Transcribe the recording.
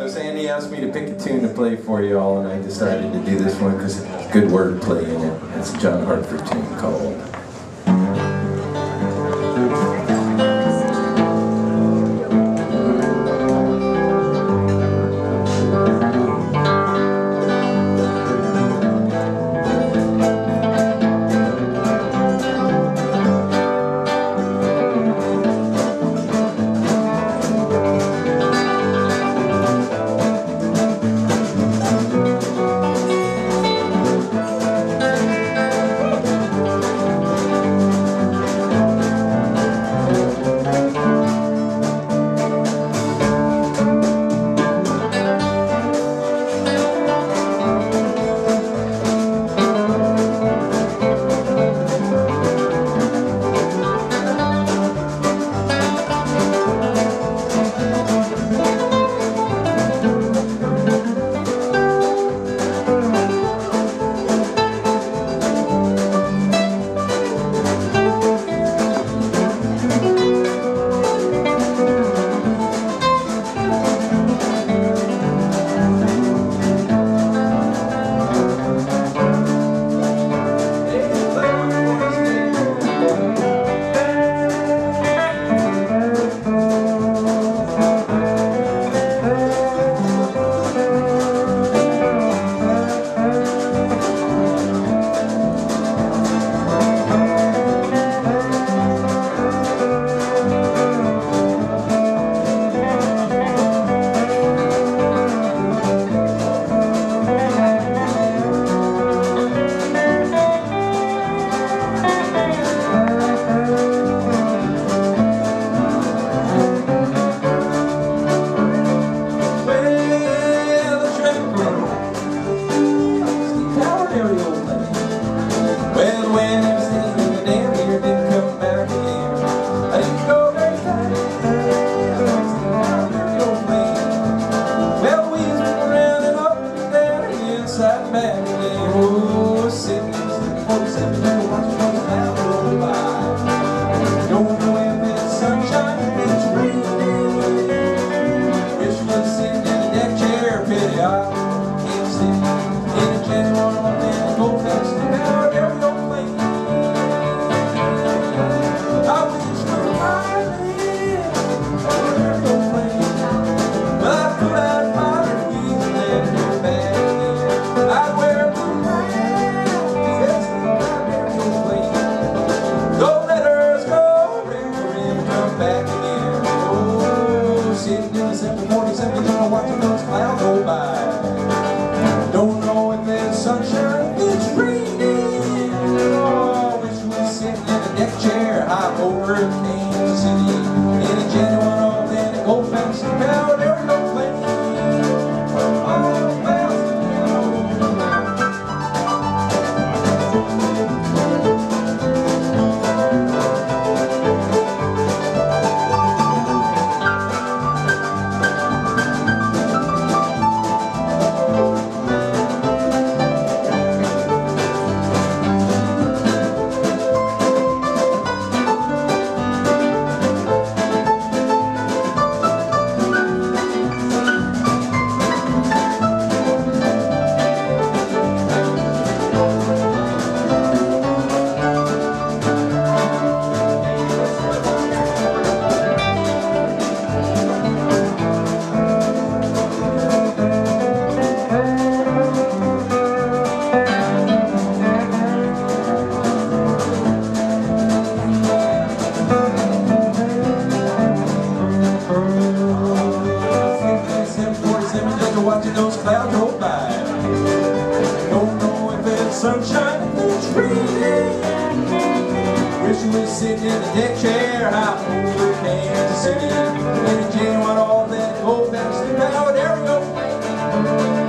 So Sandy asked me to pick a tune to play for you all, and I decided to do this one because good wordplay in it. It's a John Hartford tune called months I'll go by. Don't know if there's sunshine, it's raining. Oh, wish we sitting in a deck chair high over Kansas City in a genuine authentic old cloud go by. Don't know if it's sunshine if it's raining. Wish you was sitting in a deck chair out over Kansas City. In a what all that old fancy power. There we go.